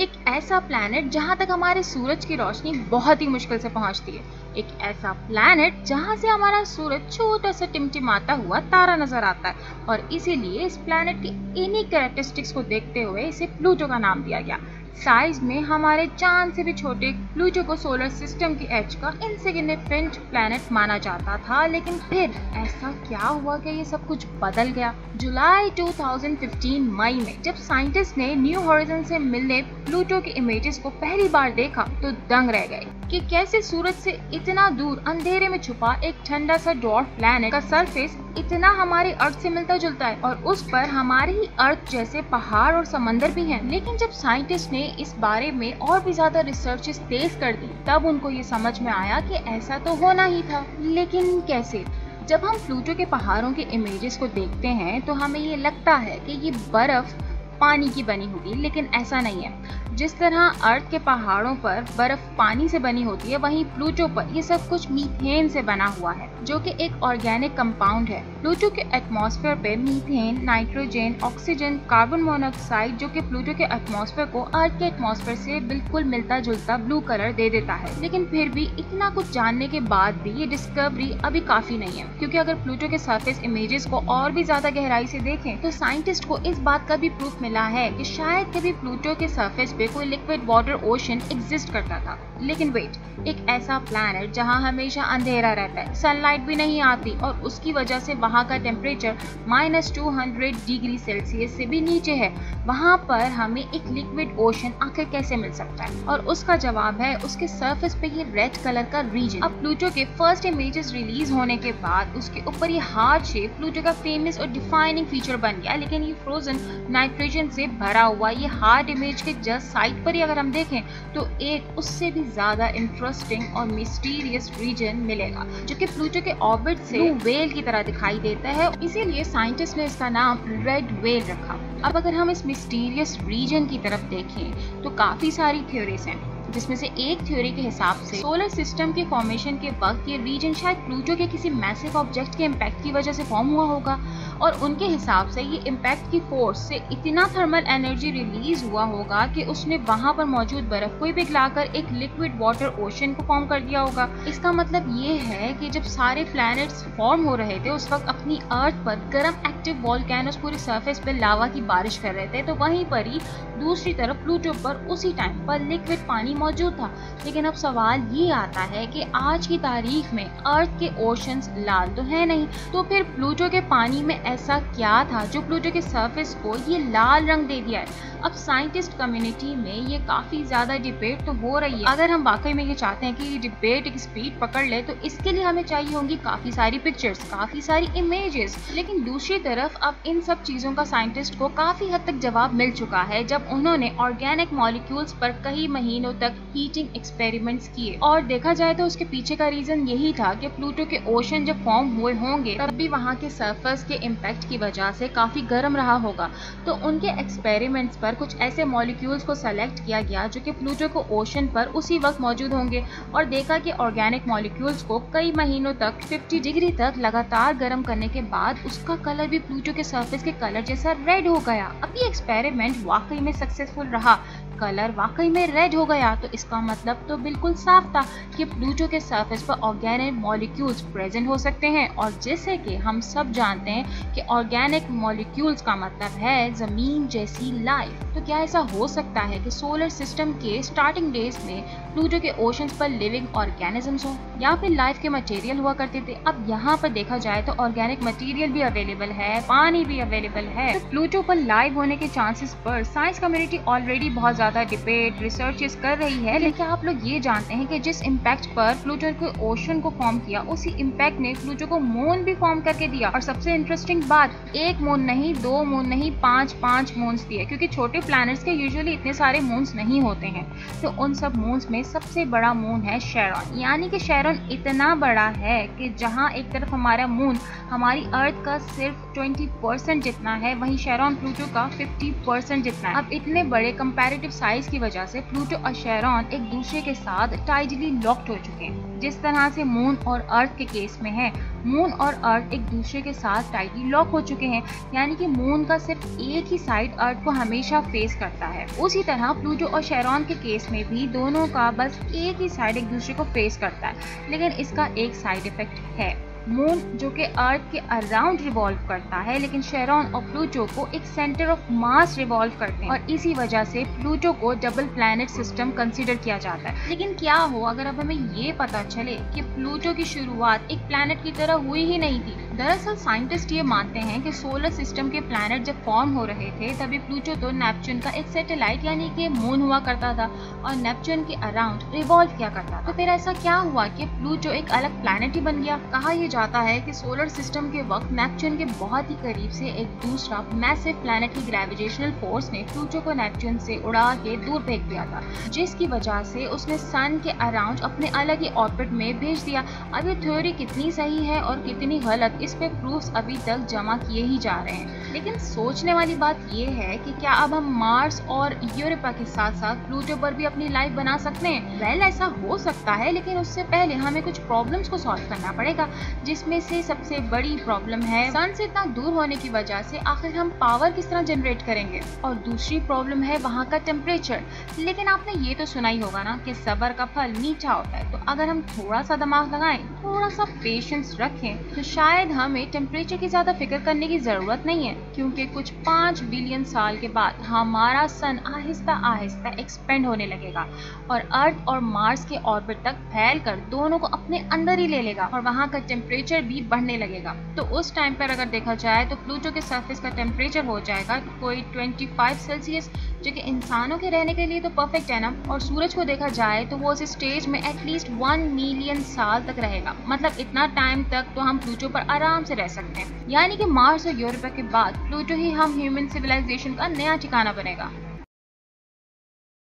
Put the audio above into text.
एक ऐसा प्लानट जहाँ तक हमारे सूरज की रोशनी बहुत ही मुश्किल से पहुँचती है। एक ऐसा प्लानट जहाँ से हमारा सूरज छोटा सा टिमटिमाता हुआ तारा नज़र आता है। और इसीलिए इस प्लानट की इन्हीं कैरेक्टरिस्टिक्स को देखते हुए इसे प्लूटो का नाम दिया गया। साइज़ में हमारे चाँद से भी छोटे प्लूटो को सोलर सिस्टम की एच का इनसिग्निफिकेंट प्लैनेट माना जाता था। लेकिन फिर ऐसा क्या हुआ कि ये सब कुछ बदल गया? जुलाई 2015 मई में जब साइंटिस्ट ने न्यू हॉरिजन से मिलने प्लूटो के इमेजेस को पहली बार देखा तो दंग रह गए। कि कैसे सूरज से इतना दूर अंधेरे में छुपा एक ठंडा सा डॉट प्लैनेट का सरफेस इतना हमारे अर्थ से मिलता जुलता है और उस पर हमारे ही अर्थ जैसे पहाड़ और समंदर भी हैं। लेकिन जब साइंटिस्ट ने इस बारे में और भी ज़्यादा रिसर्च तेज कर दी, तब उनको ये समझ में आया कि ऐसा तो होना ही था। लेकिन कैसे? जब हम प्लूटो के पहाड़ों के इमेजेस को देखते हैं तो हमें ये लगता है कि ये बर्फ़ पानी की बनी होगी, लेकिन ऐसा नहीं है। जिस तरह अर्थ के पहाड़ों पर बर्फ़ पानी से बनी होती है, वहीं प्लूटो पर ये सब कुछ मीथेन से बना हुआ है। जो कि एक ऑर्गेनिक कंपाउंड है। प्लूटो के एटमॉस्फेयर पे methane nitrogen oxygen carbon monoxide जो कि प्लूटो के एटमॉस्फेयर को अर्थ के एटमॉस्फेयर से बिल्कुल मिलता जुलता ब्लू कलर दे देता है। लेकिन फिर भी इतना कुछ जानने के बाद भी ये डिस्कवरी अभी काफ़ी नहीं है। क्योंकि अगर प्लूटो के सरफेस इमेजेस को और भी ज़्यादा गहराई से देखें तो साइंटिस्ट को इस बात का भी प्रूफ मिला है कि शायद कभी प्लूटो के सरफेस पे कोई लिक्विड वाटर ओशन एग्जिस्ट करता था। लेकिन वेट एक ऐसा प्लैनेट जहाँ हमेशा अंधेरा रहता है सनलाइट भी नहीं आती और उसकी वजह से वहाँ का temperature minus two degree Celsius से भी नीचे है। वहाँ पर हमें एक लिक्विड ओशन आखिर कैसे मिल सकता है? और उसका जवाब है उसके सरफेस पे ये रेड कलर का रीजन अब प्लूटो के फ़र्स्ट इमेजेस रिलीज़ होने के बाद उसके ऊपर ये हार्ट शेप प्लूटो का फ़ेमस और डिफाइनिंग फीचर बन गया। लेकिन ये फ्रोजन नाइट्रोजन से भरा हुआ ये हार्ड इमेज के जस्ट साइड पर ही अगर हम देखें तो एक उससे भी ज़्यादा इंटरेस्टिंग और मिस्टीरियस रीजन मिलेगा, जो कि प्लूटो के ऑर्बिट से वेल की तरह दिखाई देता है। इसीलिए साइंटिस्ट ने इसका नाम रेड वेल रखा। अब अगर हम इस मिस्टीरियस रीजन की तरफ़ देखें तो काफ़ी सारी थ्योरीज हैं। जिसमें से एक थ्योरी के हिसाब से सोलर सिस्टम के फॉर्मेशन के वक्त ये रीजन शायद प्लूटो के किसी मैसिव ऑब्जेक्ट के इम्पैक्ट की वजह से फॉर्म हुआ होगा। और उनके हिसाब से ये इम्पैक्ट की फोर्स से इतना थर्मल एनर्जी रिलीज़ हुआ होगा कि उसने वहाँ पर मौजूद बर्फ़ को पिघलाकर एक लिक्विड वाटर ओशन को फॉर्म कर दिया होगा। इसका मतलब ये है कि जब सारे प्लैनेट्स फॉर्म हो रहे थे, उस वक्त अपनी अर्थ पर गर्म एक्टिव वॉल्केनोस पूरी सरफेस पर लावा की बारिश कर रहे थे तो वहीं पर ही दूसरी तरफ़ प्लूटो पर उसी टाइम पर लिक्विड पानी मौजूद था। लेकिन अब सवाल ये आता है कि आज की तारीख में अर्थ के ओशंस लाल तो है नहीं तो फिर प्लूटो के पानी में ऐसा क्या था जो प्लूटो के सरफेस को ये लाल रंग दे दिया है? अब साइंटिस्ट कम्युनिटी में ये काफ़ी ज़्यादा डिबेट तो हो रही है। अगर हम वाकई में ये चाहते हैं कि डिबेट एक स्पीड पकड़ ले तो इसके लिए हमें चाहिए होंगी काफ़ी सारी पिक्चर्स काफ़ी सारी इमेजेस लेकिन दूसरी तरफ़ अब इन सब चीज़ों का साइंटिस्ट को काफ़ी हद तक जवाब मिल चुका है, जब उन्होंने ऑर्गेनिक मॉलिक्यूल्स पर कई महीनों तक हीटिंग एक्सपेरिमेंट्स किए। और देखा जाए तो उसके पीछे का रीजन यही था कि प्लूटो के ओशन जब फॉर्म हुए होंगे, तब भी वहाँ के सरफेस के इम्पैक्ट की वजह से काफ़ी गर्म रहा होगा। तो उनके एक्सपेरिमेंट्स पर कुछ ऐसे मॉलिक्यूल्स को सेलेक्ट किया गया जो कि प्लूटो को ओशन पर उसी वक्त मौजूद होंगे और देखा कि ऑर्गेनिक मॉलिक्यूल्स को कई महीनों तक 50 डिग्री तक लगातार गर्म करने के बाद उसका कलर भी प्लूटो के सरफेस के कलर जैसा रेड हो गया। अब ये एक्सपेरिमेंट वाकई में सक्सेसफुल रहा। कलर वाकई में रेड हो गया। तो इसका मतलब तो बिल्कुल साफ़ था कि प्लूटो के सरफेस पर ऑर्गेनिक मॉलिक्यूल्स प्रेजेंट हो सकते हैं। और जैसे कि हम सब जानते हैं कि ऑर्गेनिक मॉलिक्यूल्स का मतलब है ज़मीन जैसी लाइफ तो क्या ऐसा हो सकता है कि सोलर सिस्टम के स्टार्टिंग डेज़ में प्लूटो के ओशंस पर लिविंग ऑर्गेनिजम्स हो या फिर लाइफ के मटेरियल हुआ करते थे? अब यहाँ पर देखा जाए तो ऑर्गेनिक मटेरियल भी अवेलेबल है, पानी भी अवेलेबल है। तो प्लूटो पर लाइव होने के चांसेस पर साइंस कम्युनिटी ऑलरेडी बहुत ज़्यादा डिबेट रिसर्च कर रही है, लेकिन आप लोग ये जानते हैं कि जिस इम्पैक्ट पर प्लूटो के ओशन को फॉर्म किया, उसी इम्पैक्ट ने प्लूटो को मून भी फॉर्म करके दिया। और सबसे इंटरेस्टिंग बात, एक मून नहीं, दो मून नहीं, पाँच पाँच मून्स दिए, क्योंकि छोटे प्लैनेट्स के यूजुअली इतने सारे मून्स नहीं होते हैं। तो उन सब मून्स में सबसे बड़ा मून है शेरॉन यानी कि शेरॉन इतना बड़ा है कि जहाँ एक तरफ़ हमारा मून हमारी अर्थ का सिर्फ़ 20 परसेंट जितना है, वहीं शेरॉन प्लूटो का 50 परसेंट जितना है। अब इतने बड़े कंपैरेटिव साइज़ की वजह से प्लूटो और शेरॉन एक दूसरे के साथ टाइडली लॉक्ड हो चुके हैं। जिस तरह से मून और अर्थ के केस में है मून और अर्थ एक दूसरे के साथ टाइटली लॉक हो चुके हैं, यानी कि मून का सिर्फ़ एक ही साइड अर्थ को हमेशा फेस करता है। उसी तरह प्लूटो और शेरॉन के केस में भी दोनों का बस एक ही साइड एक दूसरे को फेस करता है, लेकिन इसका एक साइड इफ़ेक्ट है। मून जो कि अर्थ के अराउंड रिवॉल्व करता है, लेकिन शेरॉन और प्लूटो को एक सेंटर ऑफ़ मास रिवॉल्व करते हैं। और इसी वजह से प्लूटो को डबल प्लैनेट सिस्टम कंसीडर किया जाता है। लेकिन क्या हो, अगर अब हमें ये पता चले कि प्लूटो की शुरुआत एक प्लैनेट की तरह हुई ही नहीं थी, दरअसल साइंटिस्ट ये मानते हैं कि सोलर सिस्टम के प्लैनेट जब फॉर्म हो रहे थे, तभी प्लूटो तो नेपच्यून का एक सैटेलाइट यानी कि मून हुआ करता था और नेपच्यून के अराउंड रिवॉल्व किया करता था। तो फिर ऐसा क्या हुआ कि प्लूटो एक अलग प्लैनेट ही बन गया? कहा यह जाता है कि सोलर सिस्टम के वक्त नेपच्यून के बहुत ही करीब से एक दूसरा मैसिव प्लैनेट की ग्रेविटेशनल फोर्स ने प्लूटो को नेपच्यून से उड़ा के दूर फेंक दिया था, जिसकी वजह से उसने सन के अराउंड अपने अलग ही ऑर्बिट में भेज दिया। अब ये थ्योरी कितनी सही है और कितनी गलत, इस पे प्रूफ अभी तक जमा किए ही जा रहे हैं। लेकिन सोचने वाली बात यह है कि क्या अब हम मार्स और यूरोपा के साथ साथ प्लूटो पर भी अपनी लाइफ बना सकते हैं? वेल ऐसा हो सकता है, लेकिन उससे पहले हमें कुछ प्रॉब्लम्स को सॉल्व करना पड़ेगा, जिसमें से सबसे बड़ी प्रॉब्लम है सन से इतना दूर होने की वजह से आखिर हम पावर किस तरह जनरेट करेंगे? और दूसरी प्रॉब्लम है वहाँ का टेम्परेचर लेकिन आपने ये तो सुना ही होगा ना कि सबर का फल मीठा होता है तो अगर हम थोड़ा सा दिमाग लगाएँ थोड़ा सा पेशेंस रखें तो शायद हमें टेम्परेचर की ज़्यादा फ़िक्र करने की ज़रूरत नहीं है। क्योंकि कुछ पाँच बिलियन साल के बाद हमारा सन आहिस्ता आहिस्ता एक्सपेंड होने लगेगा और अर्थ और मार्स के ऑर्बिट तक फैल कर दोनों को अपने अंदर ही ले लेगा और वहाँ का टेम्परेचर भी बढ़ने लगेगा। तो उस टाइम पर अगर देखा जाए तो प्लूटो के सर्फेस का टेम्परेचर हो जाएगा कोई 25 सेल्सियस जो कि इंसानों के रहने के लिए तो परफेक्ट है ना, और सूरज को देखा जाए तो वो उस स्टेज में एटलीस्ट वन मिलियन साल तक रहेगा। मतलब इतना टाइम तक तो हम प्लूटो पर आराम से रह सकते हैं। यानी कि मार्स और यूरोप के बाद प्लूटो ही हम ह्यूमन सिविलाइजेशन का नया ठिकाना बनेगा।